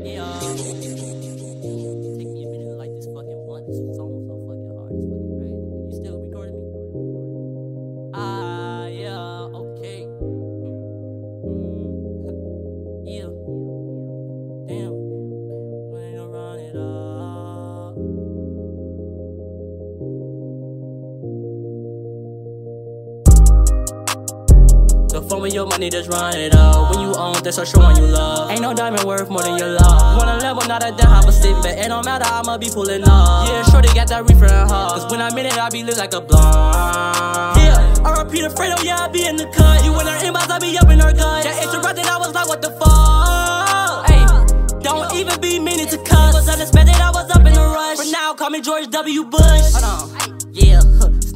Yeah. Phone with your money, just run it up. When you own, that's a show one you love. Ain't no diamond worth more than your love. Wanna level, not a damn, I'm a stick, but it don't matter, I'ma be pulling up. Yeah, sure they got that reefer in her. Cause when I'm in it, I be lit like a blunt. Yeah, RP the Fredo, yeah, I be in the cut. You in her inbox, I be up in her gut. Yeah, interrupted, I was like, what the fuck? Hey, don't even be meaning to cuss. Was unexpected, I was up in a rush. For now, call me George W. Bush. Hold on. Yeah,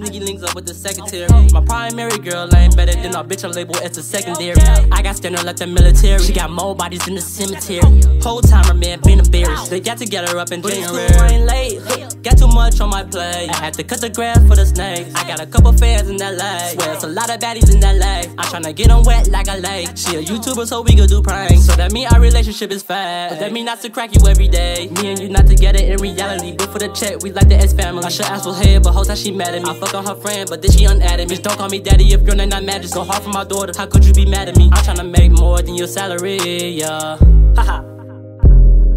sneaky links up with the secretary. My primary girl ain't better than our bitch. I label as a secondary. I got standard like the military. She got more bodies in the cemetery. Whole time her man been embarrassed. They got together up in January. I ain't late. Got too much on my plate. I had to cut the grass for the snakes. I got a couple fans in LA. Swear it's a lot of baddies in LA. I'm tryna get them wet like a lake. She a YouTuber, so we could do pranks. So that mean our relationship is fast. But that mean not to crack you every day. Me and you not together in reality. But for the check, we like the ACE Family. I should ask for head, but whole time she mad at me. I fuck on her friend, but then she unadded me. Just don't call me daddy if you're not mad. Just go hard for my daughter. How could you be mad at me? I'm tryna make more than your salary, yeah. Haha.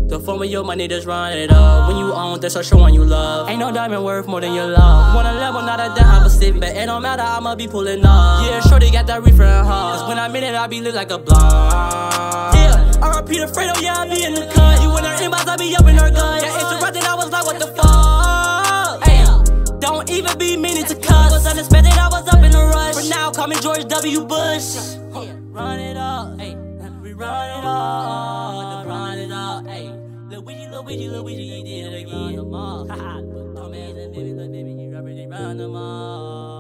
The phone with your money, just run it up. When you own, that's a showing you love. Ain't no diamond worth more than your love. Wanna level, not a damn, I'm a stick, but it don't matter, I'ma be pulling up. Yeah, sure they got that reefer her. Cause when I'm in it, I be lit like a blunt. Don't be meaning to cuss. Was unexpected, I was up in a rush. For now, call me George W. Bush. Run it up, hey, we run it up, run it up, hey. Luigi, Luigi, Luigi, he did it again. Run them all. Haha, dumbass, baby, baby, you already run them all.